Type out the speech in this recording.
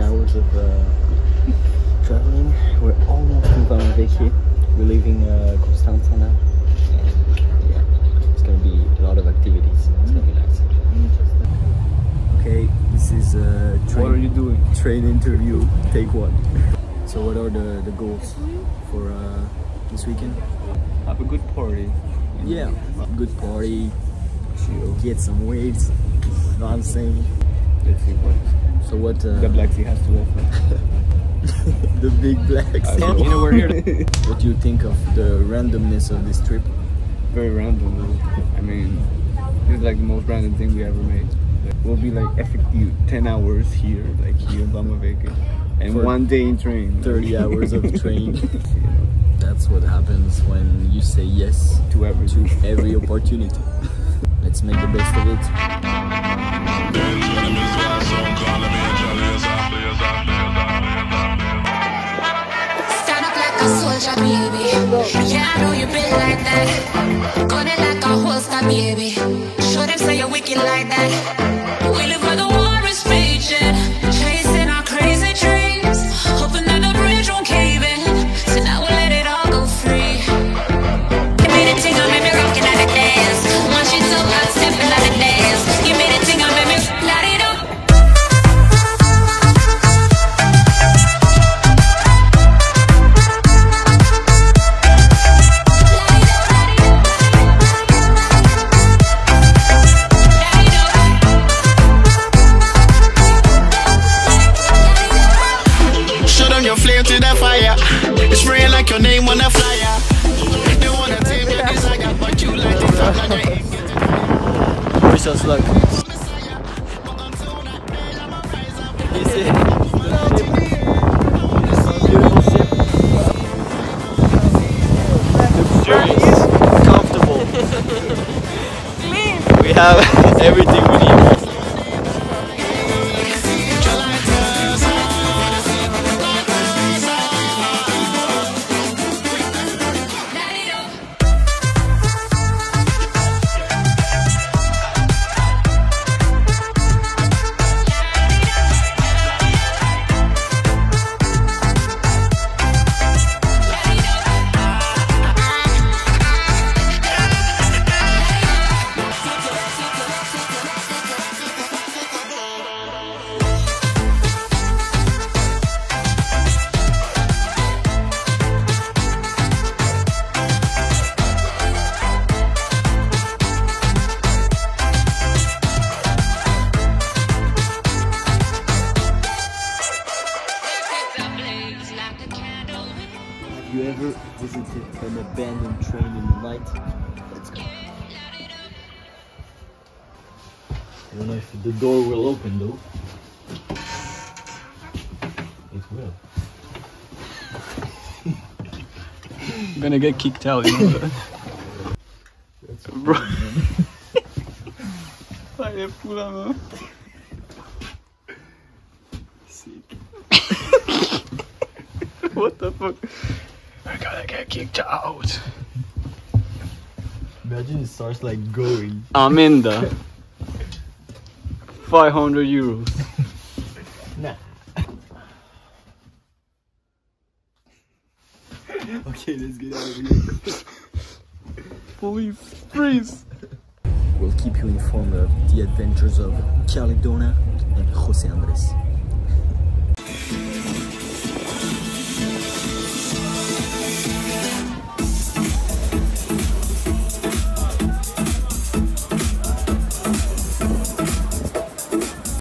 hours of uh, traveling. We're almost in Vama Veche. We're leaving uh, Constanta now. And yeah, it's gonna be a lot of activities. It's gonna be nice. Okay, this is uh, train, What are you doing? train interview, take one. So what are the, the goals for uh, this weekend? Have a good party. Yeah, good party, get some weights, know what I'm saying? Let's see what So what uh, the Black Sea has to offer. the big Black I know. You know, we're here. what do you think of the randomness of this trip? Very random. though. I mean, it's like the most random thing we ever made. Like, we'll be like effective 10 hours here, like here in Vama Veche. And For one day in train. 30 hours of train. You know, That's what happens when you say yes to everything. to every opportunity. Let's make the best of it. Like a soldier, baby. Yeah, I know you been like that. Gun it like a holster, baby. Show them say you're wicked like that. Them your flame to the fire. It's spraying like your name on a flyer. They wanna tame your desire, but you light it up like a Wish us luck. This is the ship. This beautiful ship. Comfortable. we have everything we need. Ever visited an abandoned train in the night? Let's go. I don't know if the door will open though. It will. I'm gonna get kicked out, you know that? That's Bro. Vai, é pula, mano. what the fuck? I gotta get kicked out. Imagine it starts like going. Amanda. 500 euros. Nah. okay, let's get out of here. Police, freeze. We'll keep you informed of the adventures of Cale Dona and Jose Andres.